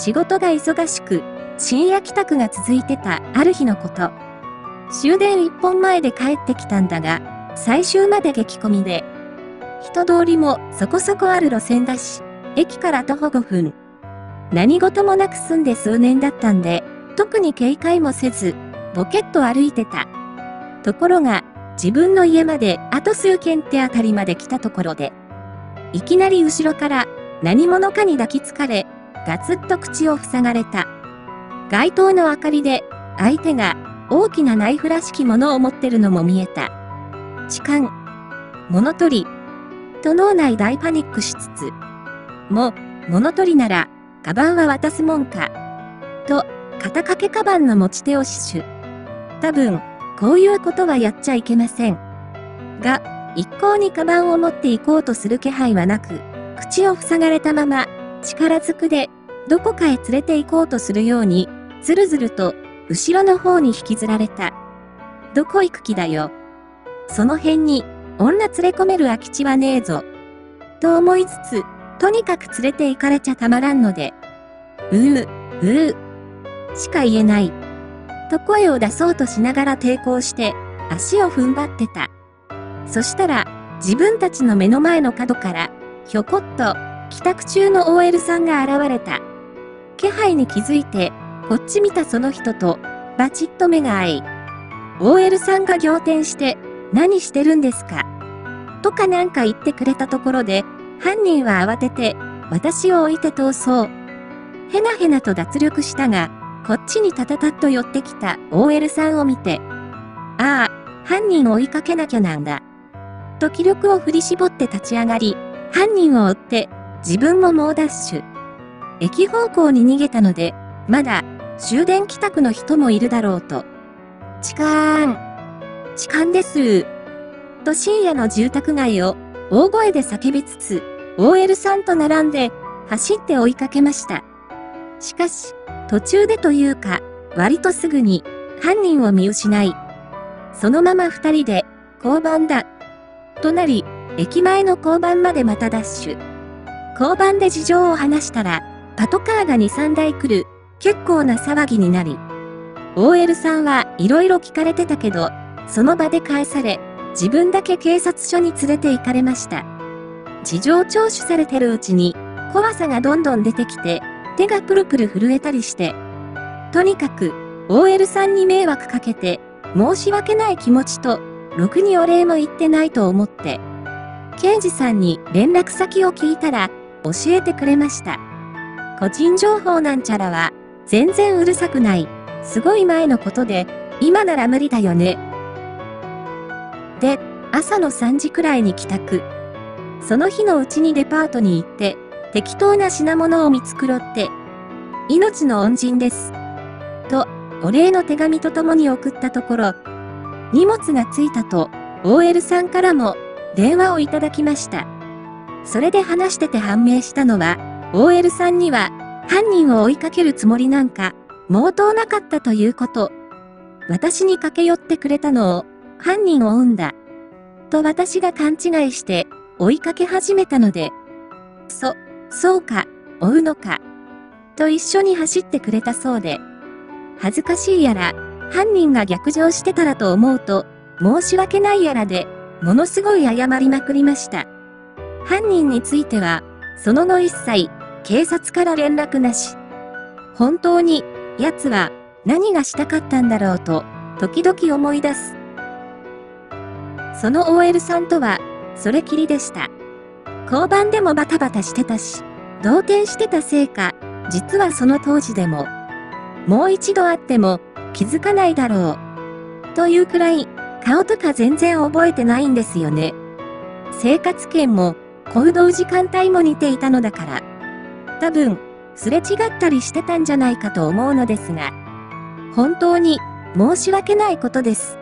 仕事が忙しく、深夜帰宅が続いてたある日のこと。終電一本前で帰ってきたんだが、最終まで激混みで、人通りもそこそこある路線だし、駅から徒歩5分。何事もなく住んで数年だったんで、特に警戒もせず、ボケっと歩いてた。ところが、自分の家まであと数軒ってあたりまで来たところで、いきなり後ろから何者かに抱きつかれ、ガツッと口を塞がれた。街灯の明かりで、相手が大きなナイフらしきものを持ってるのも見えた。痴漢。物取り。と脳内大パニックしつつ。も、物取りなら、カバンは渡すもんか。と、肩掛けカバンの持ち手を死守。多分、こういうことはやっちゃいけません。が、一向にカバンを持っていこうとする気配はなく、口を塞がれたまま、力ずくで、どこかへ連れて行こうとするように、ずるずると後ろの方に引きずられた。どこ行く気だよ。その辺に、女連れ込める空き地はねえぞ。と思いつつ、とにかく連れて行かれちゃたまらんので、うう、うう、しか言えない。と声を出そうとしながら抵抗して、足を踏ん張ってた。そしたら、自分たちの目の前の角から、ひょこっと、帰宅中の OL さんが現れた。気配に気づいて、こっち見たその人と、バチッと目が合い、OL さんが仰天して、何してるんですか？とかなんか言ってくれたところで、犯人は慌てて、私を置いて逃走。へなへなと脱力したが、こっちにたたたっと寄ってきた OL さんを見て、ああ、犯人を追いかけなきゃなんだ。と気力を振り絞って立ち上がり、犯人を追って、自分も猛ダッシュ。駅方向に逃げたので、まだ終電帰宅の人もいるだろうと。痴漢痴漢です。と深夜の住宅街を大声で叫びつつ、OL さんと並んで走って追いかけました。しかし、途中でというか、割とすぐに犯人を見失い、そのまま二人で交番だ。となり、駅前の交番までまたダッシュ。交番で事情を話したら、パトカーが2、3台来る結構な騒ぎになり、OL さんはいろいろ聞かれてたけど、その場で返され、自分だけ警察署に連れて行かれました。事情聴取されてるうちに、怖さがどんどん出てきて、手がプルプル震えたりして、とにかく、OL さんに迷惑かけて、申し訳ない気持ちと、ろくにお礼も言ってないと思って、刑事さんに連絡先を聞いたら、教えてくれました。個人情報なんちゃらは、全然うるさくない。すごい前のことで、今なら無理だよね。で、朝の3時くらいに帰宅。その日のうちにデパートに行って、適当な品物を見繕って、命の恩人です。と、お礼の手紙とともに送ったところ、荷物が着いたと、OL さんからも電話をいただきました。それで話してて判明したのは、OL さんには犯人を追いかけるつもりなんか、毛頭なかったということ。私に駆け寄ってくれたのを、犯人を追うんだ。と私が勘違いして、追いかけ始めたので、そ、そうか、追うのか。と一緒に走ってくれたそうで、恥ずかしいやら、犯人が逆上してたらと思うと、申し訳ないやらで、ものすごい謝りまくりました。犯人については、その後一切、警察から連絡なし。本当に、奴は何がしたかったんだろうと、時々思い出す。その OL さんとは、それきりでした。交番でもバタバタしてたし、動転してたせいか、実はその当時でも、もう一度会っても気づかないだろう。というくらい、顔とか全然覚えてないんですよね。生活圏も、行動時間帯も似ていたのだから。多分、すれ違ったりしてたんじゃないかと思うのですが、本当に申し訳ないことです。